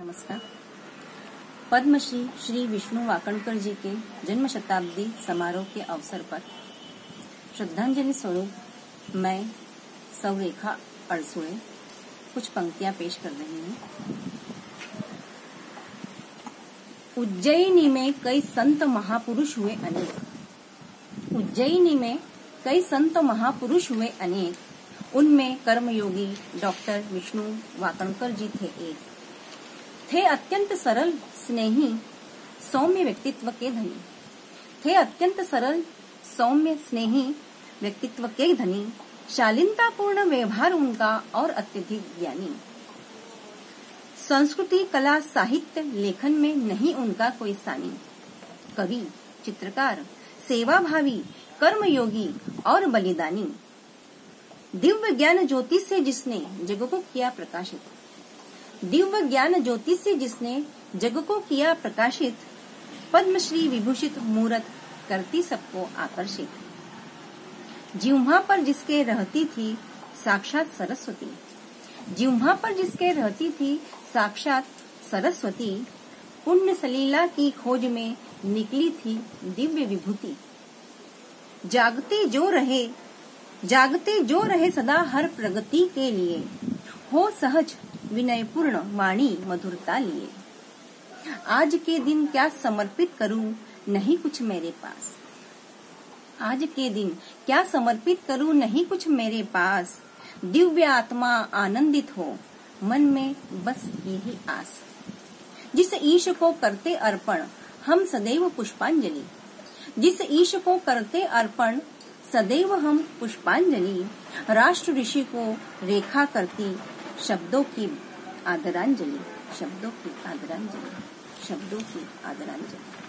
नमस्कार। पद्मश्री श्री विष्णु वाकणकर जी के जन्म शताब्दी समारोह के अवसर पर श्रद्धांजलि स्वरूप मैं, सौरेखा अड़सुड़े कुछ पंक्तियाँ पेश कर रही हूँ। उज्जैनी में कई संत महापुरुष हुए अनेक। उज्जैनी में कई संत महापुरुष हुए अनेक। उनमें कर्मयोगी डॉक्टर विष्णु वाकणकर जी थे एक। थे अत्यंत सरल स्नेही, सौम्य व्यक्तित्व के धनी। थे अत्यंत सरल, सौम्य स्नेही, व्यक्तित्व के धनी, शालीनतापूर्ण व्यवहार उनका और अत्यधिक ज्ञानी। संस्कृति, कला, साहित्य, लेखन में नहीं उनका कोई सानी। कवि, चित्रकार, सेवाभावी, कर्मयोगी और बलिदानी। दिव्य ज्ञान ज्योति से जिसने जग को किया प्रकाशित। दिव्य ज्ञान ज्योति से जिसने जग को किया प्रकाशित, पद्मश्री विभूषित मूर्त करती सबको आकर्षित। जिह्वा पर जिसके रहती थी, साक्षात सरस्वती। जिह्वा पर जिसके रहती थी, साक्षात सरस्वती। पुण्य सलीला की खोज में निकली थी दिव्य विभूति। जागते जो रहे, जागते जो रहे सदा हर प्रगति के लिए। हो सहज विनयपूर्ण वाणी मधुरता लिए। आज के दिन क्या समर्पित करूँ? नहीं कुछ मेरे पास। आज के दिन क्या समर्पित करूँ? नहीं कुछ मेरे पास। दिव्य आत्मा आनंदित हो, मन में बस यही आस। जिस ईश को करते अर्पण, हम सदैव पुष्पांजलि। जिस ईश को करते अर्पण, सदैव हम पुष्पांजलि। राष्ट्र ऋषि को रेखा करती शब्दों की आदरांजलि शब्दों की आदरांजलि शब्दों की आदरांजलि।